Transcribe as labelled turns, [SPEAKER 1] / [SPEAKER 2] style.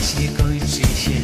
[SPEAKER 1] Właśnie kończy się.